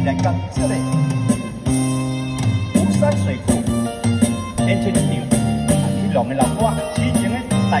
你来讲这个巫山水库，演出一场去龙的老歌，痴情的大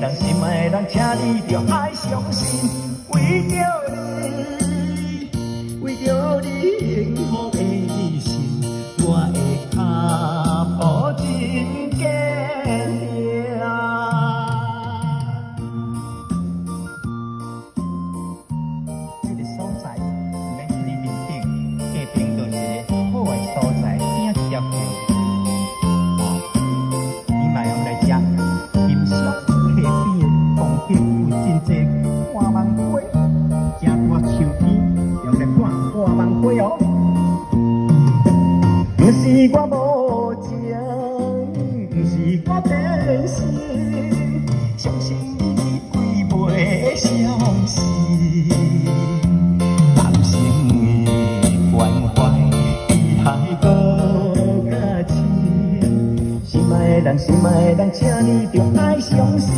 人心爱的人，请你着爱相信，为着。不是我无情，不是我偏心，相信你会袂相信。人生的关怀比海搁较深，心爱的人，心爱的人，请你着爱相信。